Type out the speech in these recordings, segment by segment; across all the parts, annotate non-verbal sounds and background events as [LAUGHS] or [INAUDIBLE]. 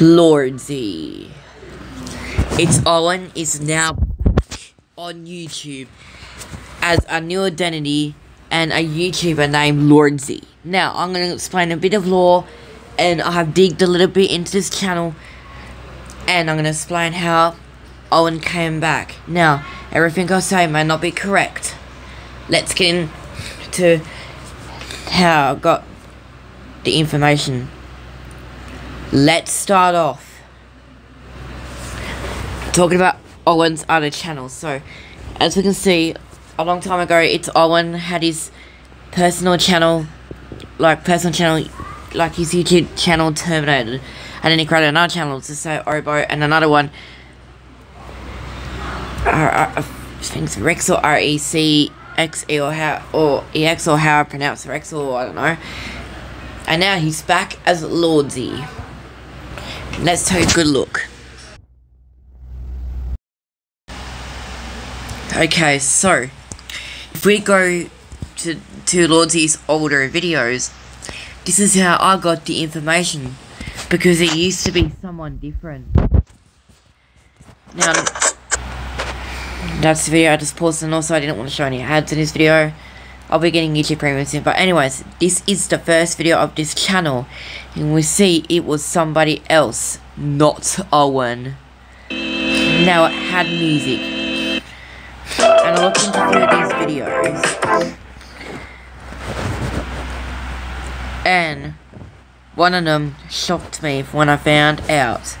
Lordsy. It's Owen is now back on YouTube as a new identity and a YouTuber named Lordsy. Now, I'm going to explain a bit of lore and I have digged a little bit into this channel and I'm going to explain how Owen came back. Now, everything I say may not be correct. Let's get into how I got the information. Let's start off talking about Owen's other channels. So, as we can see, a long time ago, it's Owen had his personal channel, like personal channel, like his YouTube channel terminated, and then he created another channel to say Obo, and another one. I think it's Rex or R E C X E or how or E X or how I pronounce Rex or I don't know. And now he's back as Lordsy. Let's take a good look. Okay, so if we go to to Lordsy's older videos, this is how I got the information because it used to be someone different. Now that's the video I just paused and also I didn't want to show any ads in this video. I'll be getting YouTube Premium soon. But anyways, this is the first video of this channel. And we see it was somebody else, not Owen. Now it had music. And I'm looked into these videos. And one of them shocked me when I found out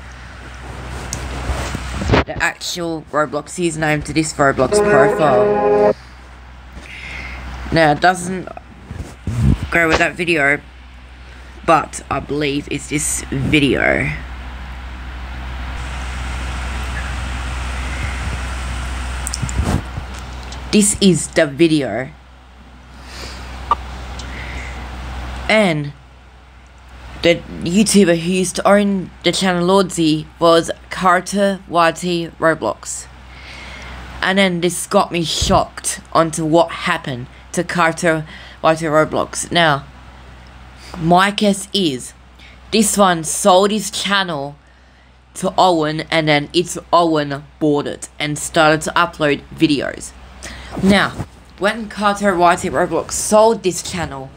the actual Roblox username to this Roblox profile. Now, it doesn't go with that video, but I believe it's this video. This is the video. And the YouTuber who used to own the channel Lordsy was Carter YT Roblox. And then this got me shocked onto what happened to Carter YT Roblox. Now, my guess is this one sold his channel to Owen and then it's Owen bought it and started to upload videos. Now, when Carter YT Roblox sold this channel,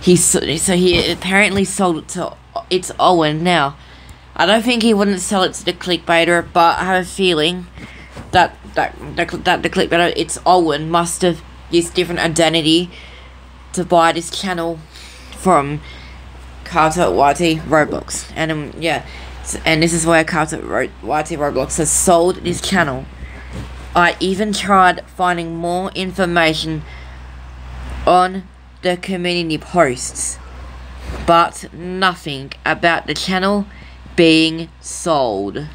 he so he apparently sold it to it's Owen now. I don't think he wouldn't sell it to the clickbaiter, but I have a feeling that that that, that the clickbaiter it's Owen must have used different identity to buy this channel from Carter YT Roblox, and um, yeah, and this is why Carter YT Roblox has sold this channel. I even tried finding more information on the community posts, but nothing about the channel being sold.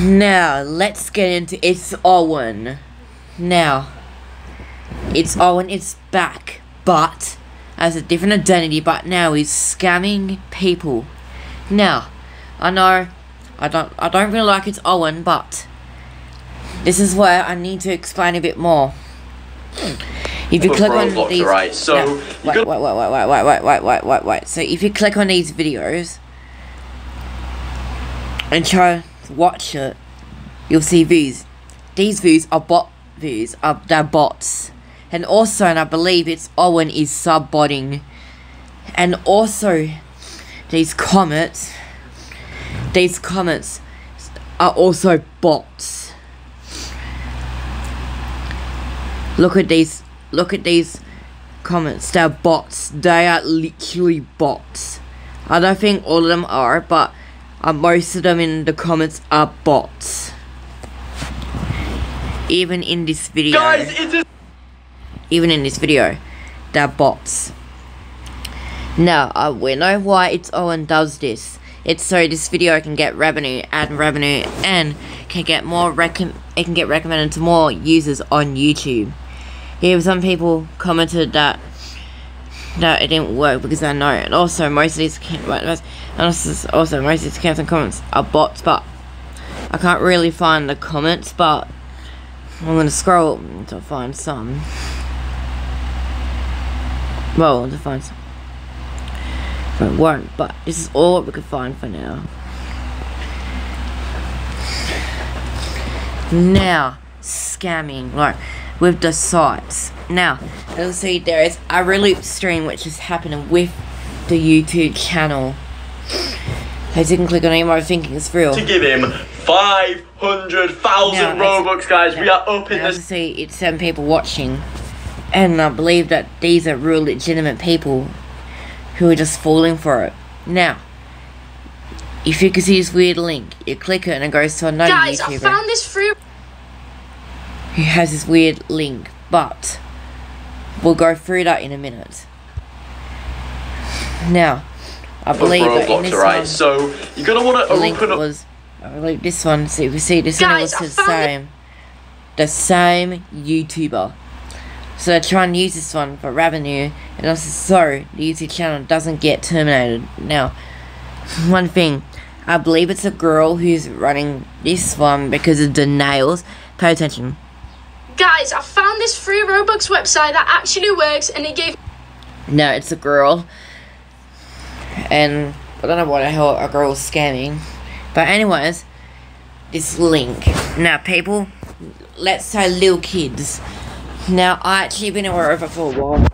Now, let's get into It's Owen. Now, It's Owen, it's back, but as a different identity, but now he's scamming people. Now, I know I don't I don't really like It's Owen, but this is where I need to explain a bit more. If you click on these, right? So wait, wait, wait, wait, wait, wait, wait, wait, wait, wait. So if you click on these videos and try watch it, you'll see views. These views are bot views, are they're bots. And also, and I believe it's Owen is sub-botting. And also, these comments, these comments are also bots. Look at these, look at these comments, they're bots. They are literally bots. I don't think all of them are, but uh, most of them in the comments are bots. Even in this video. Guys, it's even in this video, they're bots. Now, uh, we know why it's Owen does this. It's so this video can get revenue, add revenue, and can get more recom it can get recommended to more users on YouTube. Here, some people commented that that it didn't work because I know it. Also, most of these most, also most of and comments are bots, but I can't really find the comments. But I'm gonna scroll to find some. Well, to find some. But it won't, but this is all we can find for now. Now, scamming, like, with the sites. Now, you'll see there is a reloop stream which is happening with the YouTube channel. As didn't click on it, I thinking it's real. To give him 500,000 Now, Robux, guys. We are up in And as the I see, it's seven people watching, and I believe that these are real legitimate people who are just falling for it. Now, if you can see this weird link, you click it and it goes to another Guys, I found this free who has this weird link, but we'll go through that in a minute. Now, I believe in Roblox, alright? one, So, you're gonna want to open up. was I believe this one. So we see this one Guys, was the same, the same YouTuber. So they're trying to use this one for revenue, and also so the YouTube channel doesn't get terminated. Now, [LAUGHS] one thing, I believe it's a girl who's running this one because of the nails. Pay attention. Guys, I found this free Robux website that actually works and it gave No, it's a girl. And I don't know what the hell a girl's scamming. But anyways, this link. Now people, let's say little kids. Now I actually been aware of it for a while.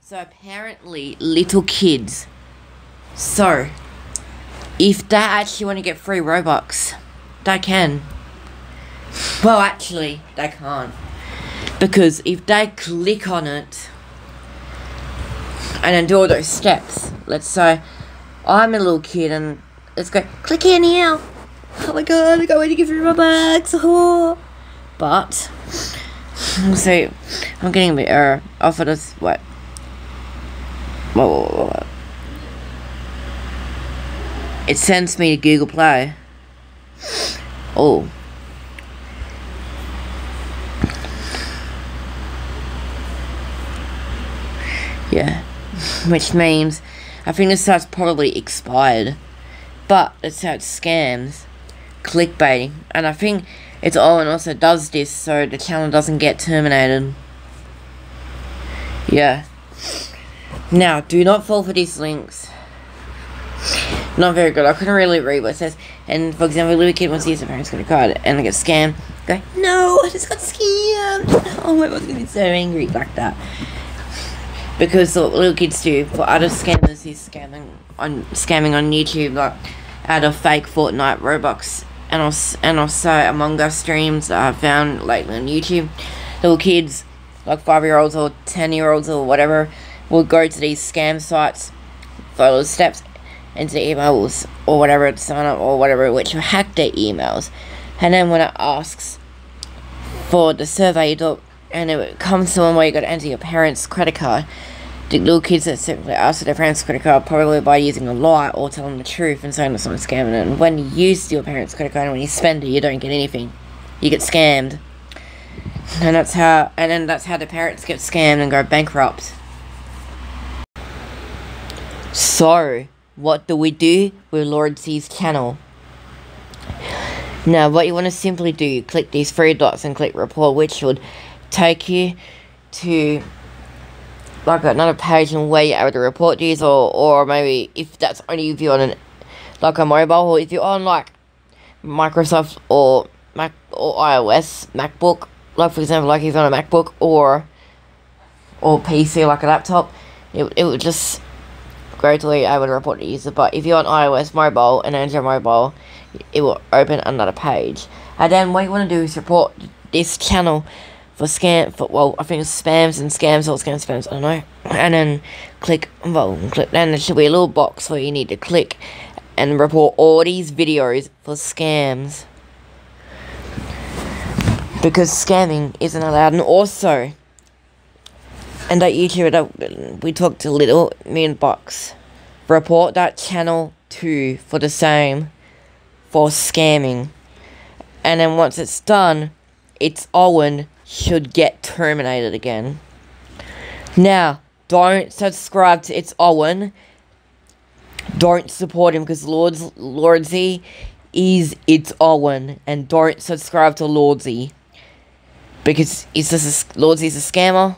So apparently little kids. So if they actually want to get free Robux, they can. Well actually they can't. Because if they click on it and then do all those steps. Let's say I'm a little kid and let's go click here now. Oh my god, I can't wait to give you my bags. Oh. But so I'm getting a bit uh, off of this what whoa, whoa, whoa, whoa. It sends me to Google Play. Oh. Yeah. [LAUGHS] Which means I think this site's probably expired. But it's it scams. Clickbaiting. And I think it's all and also does this so the channel doesn't get terminated. Yeah. Now, do not fall for these links. Not very good. I couldn't really read what it says. And for example, little kid wants to use their parents' credit card and they get scammed. Go, no, I just got scammed. [LAUGHS] Oh my god, I'm gonna be so angry like that because what little kids do for other scammers is scamming on scamming on YouTube like out of fake Fortnite Robux and also and also Among Us streams that I've found lately on YouTube. Little kids like five year olds or ten year olds or whatever will go to these scam sites, follow the steps into emails or whatever to sign up or whatever which will hack their emails. And then when it asks for the survey and it comes to one where you got to enter your parents' credit card. The little kids that simply ask their parents' credit card probably by using a lie or telling the truth and saying that someone's scamming it. And when you use your parents' credit card and when you spend it, you don't get anything. You get scammed. And that's how, and then that's how the parents get scammed and go bankrupt. So, what do we do with Lordsy's channel? Now, what you want to simply do, click these three dots and click report, which would take you to like another page and where you're able to report these, or or maybe if that's only if you're on an like a mobile, or if you're on like Microsoft or Mac or iOS MacBook, like for example, like if you're on a MacBook or or PC like a laptop, it it would just you're able to report the user. But if you're on iOS mobile and Android mobile, it will open another page. And then what you want to do is report this channel for scam for well I think it's spams and scams or scam spams I don't know. And then click well click then there should be a little box where you need to click and report all these videos for scams. Because scamming isn't allowed. And also and that YouTuber that we talked to Little Moon Box report that channel too for the same for scamming. And then once it's done it's Owen should get terminated again. Now, don't subscribe to It's Owen. Don't support him because Lord's Lordsy is It's Owen. And don't subscribe to Lordsy. because he's just a, Lordsy's a scammer.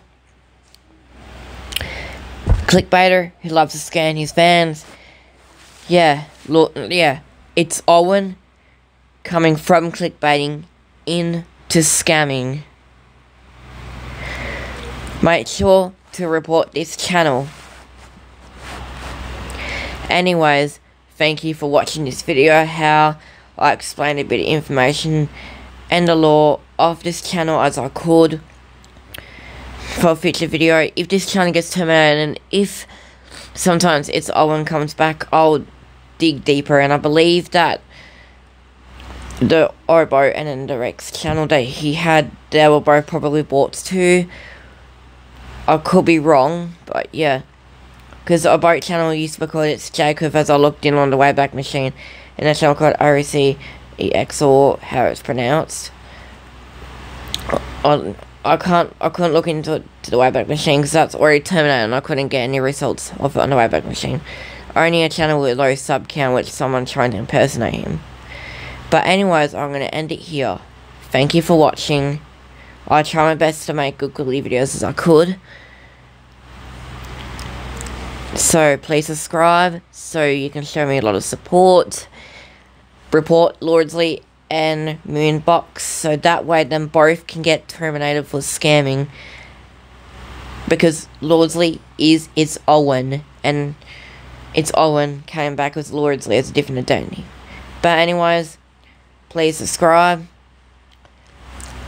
Clickbaiter who loves to scam his fans. Yeah, Lord, yeah, it's Owen coming from clickbaiting into scamming. Make sure to report this channel. Anyways, thank you for watching this video, how I explained a bit of information and the law of this channel as I could for a future video. If this channel gets terminated and if sometimes it's Owen comes back, I'll dig deeper and I believe that the Orbo and then the Rex channel that he had, they were both probably bought too. I could be wrong, but yeah. Because the boat channel used to be called it's Jacob as I looked in on the Wayback Machine. And the channel called REC or how it's pronounced. I, I can't, I couldn't look into to the Wayback Machine because that's already terminated and I couldn't get any results of it on the Wayback Machine. Only a channel with low sub count which someone trying to impersonate him. But anyways, I'm going to end it here. Thank you for watching. I try my best to make good quality videos as I could. So please subscribe so you can show me a lot of support. Report Lordsley and Moonbox so that way them both can get terminated for scamming. Because Lordsley is it's Owen and it's Owen came back as Lordsley as a different identity. But anyways, please subscribe.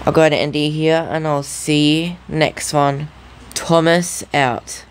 I'll go to it here and I'll see you next one. Thomas out.